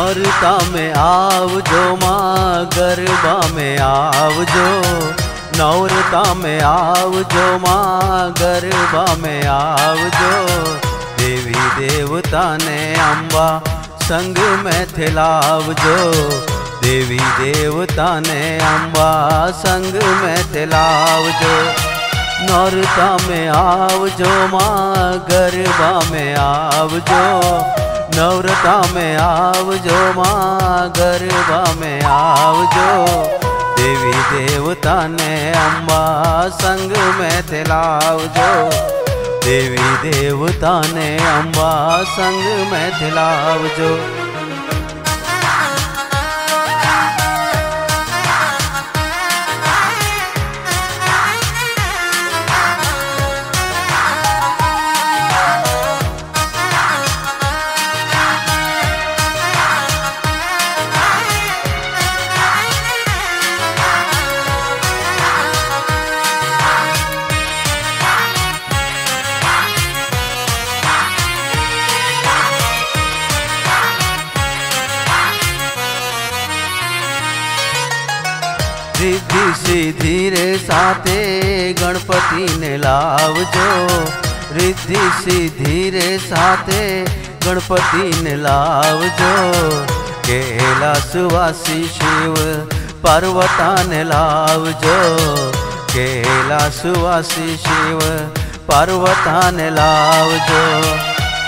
नौरता में आवजो माँ गरबा में आवजो नौरता में आवजो माँ गरबा में आवजो देवी देवता ने अम्बा संग में थिलावजो देवी देवता ने अम्बा संग में थिलावजो नौरता में आवजो माँ गरबा में आवजो नवरता में आवजो माँ गरबा में आवजो देवी देवता ने अम्बा संग में दिलावजो देवी देवता ने अम्बा संग में दिलावजो સિદ્ધિ રે સાથે ગણપતિને લાવજો રિદ્ધિ સિદ્ધિ રે સાથે ગણપતિને લાવજો કેલાસવાસી શિવ પાર્વતાને લાવજો કેલાસવાસી શિવ પાર્વતાને લાવજો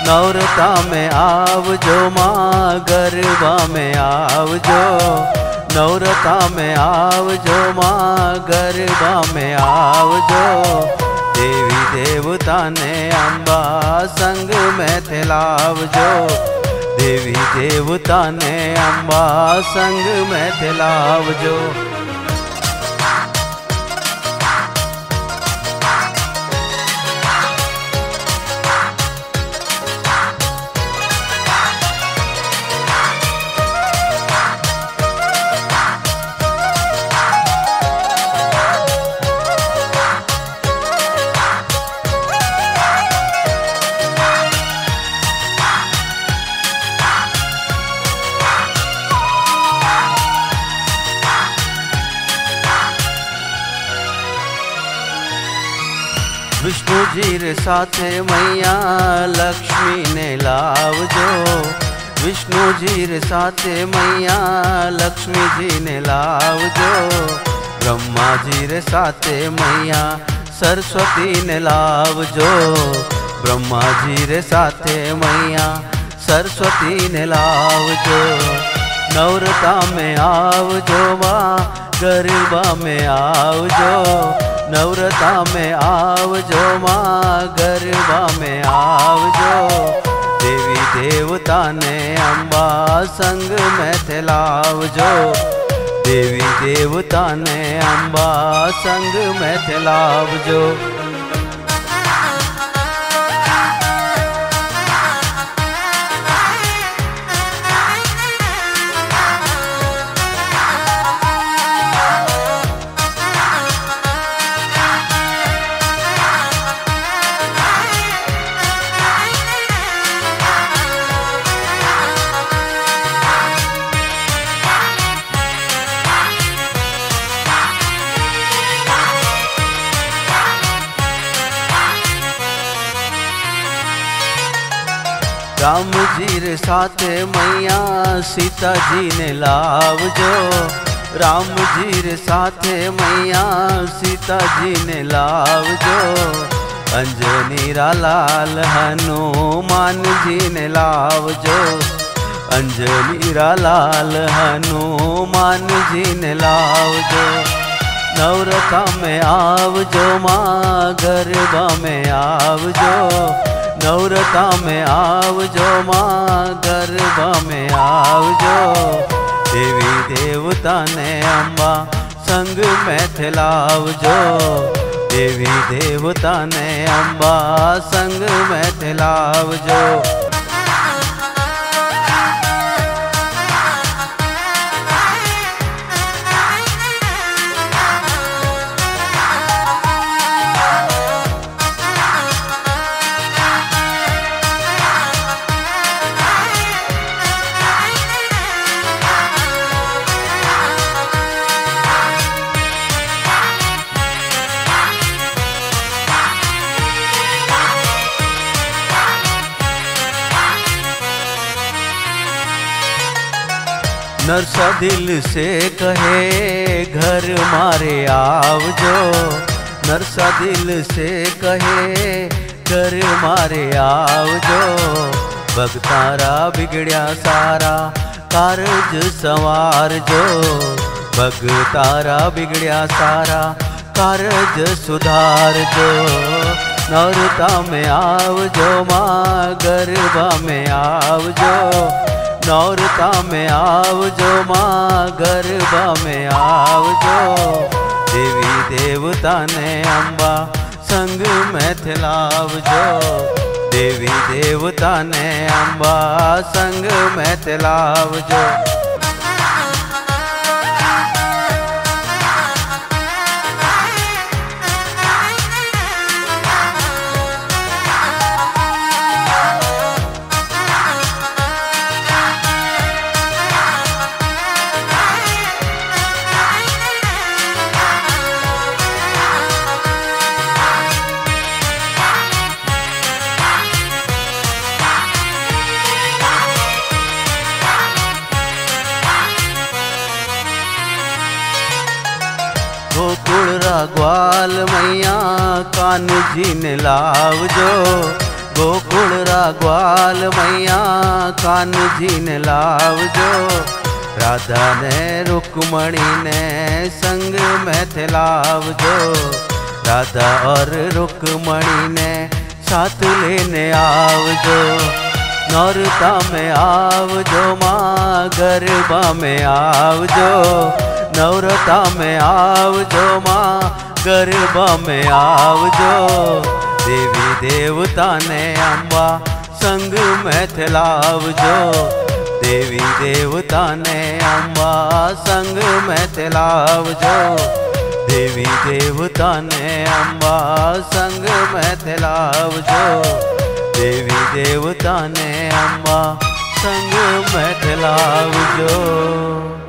નવરતા મેં આવજો માં ગરબા મેં આવજો नवरता में आवजो माँ गरबा में आवजो देवी देवता ने अम्बा संग में थिलावजो देवी देवता ने अम्बा संग में थिलावजो વિષ્ણુજી રે સાથે મૈયા લક્ષ્મીને લાવજો વિષ્ણુજી રે સાથે મૈયા લક્ષ્મીજીને લાવજો બ્રહ્માજી રે સાથે મૈયા સરસ્વતીને લાવજો બ્રહ્માજી રે સાથે મૈયા સરસ્વતીને લાવજો નવરતા में माँ गरबा में आवजो नवरता में आवजो माँ गरबा में आवजो देवी देवता ने अम्बा संग साथ मैया सीता जी ने लाव जो। राम जी रे साथ मैया सीता जी ने लाव जो। अंजनी रा लाल, हनुमान जी ने लाव जो। अंजनी रा लाल, हनुमान जी ने लाव जो। नवरथा में आवजो माँ गरबा में आवजो नवरता में आवजो माँ गर्भ में आवजो देवी देवता ने अम्बा संग में थिलावजो देवी देवता ने अम्बा संग में थिलावजो नरसा दिल से कहे, घर मारे आवजो नरसा दिल से कहे, घर मारे आवजो भगतारा बिगड़िया सारा, कारज सवार जो। भगतारा बिगड़िया सारा, कारज सुधार जो। नौरता में आवजो माँ गरबा में आवजो नौरता में आवजो माँ गरबा में आवजो देवी देवता ने अम्बा संग में थिलावजो देवी देवता ने अम्बा संग में थिलावजो गोकुल राग्वाल मैया कान जी। ने लावजो गोकुल राग्वाल मैया कान जी ने लावजो राधा ने रुक्मणी ने संग में थे लावजो राधा और रुक्मणी ने साथ लेने आवजो नौरता में माँ गरबा में गरबा में आवजो देवी देवता ने अम्बा संग में थिलावजो देवी देवता ने अम्बा संग में थिलावजो देवी देवता ने अम्बा संग में थिलावजो देवी देवता ने अम्बा संग में थिलावजो